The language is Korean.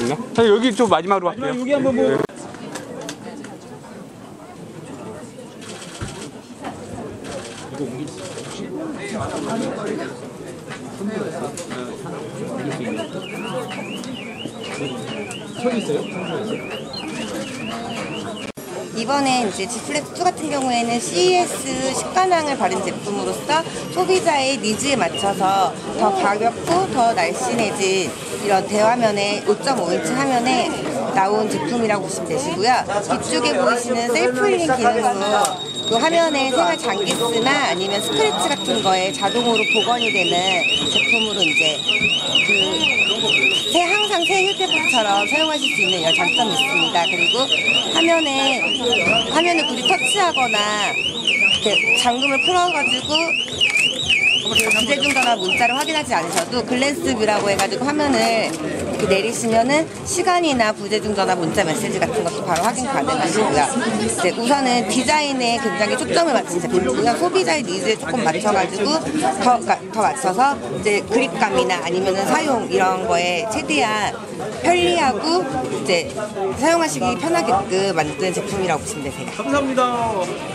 있나? 자, 여기 좀 마지막으로 할게요. 여기 한번 뭐 이번에 이제 지플렉스2 같은 경우에는 CES 식관왕을 받은 제품으로서 소비자의 니즈에 맞춰서 더 가볍고 더 날씬해진 이런 대화면에 5.5인치 화면에 나온 제품이라고 보시면 되시고요. 뒤쪽에 보이시는 셀프 힐링 기능으로 그 화면에 생활 장기스나 아니면 스크래치 같은 거에 자동으로 복원이 되는 제품으로 새 항상 새 휴대폰처럼 사용하실 수 있는 장점이 있습니다. 그리고 화면에 화면을 굳이 터치하거나 이렇게 잠금을 풀어가지고 부재중 전화 문자를 확인하지 않으셔도 Glance View라고 해가지고 화면을 이렇게 내리시면은 시간이나 부재중 전화 문자 메시지 같은 것도 바로 확인 가능하시고요. 이제 우선은 디자인에 굉장히 초점을 맞춘 제품이고요. 소비자의 needs에 조금 맞춰가지고 더, 그러니까 더 맞춰서 이제 그립감이나 아니면은 사용 이런 거에 최대한 편리하고 이제 사용하시기 편하게끔 만든 제품이라고 보시면 되세요. 감사합니다.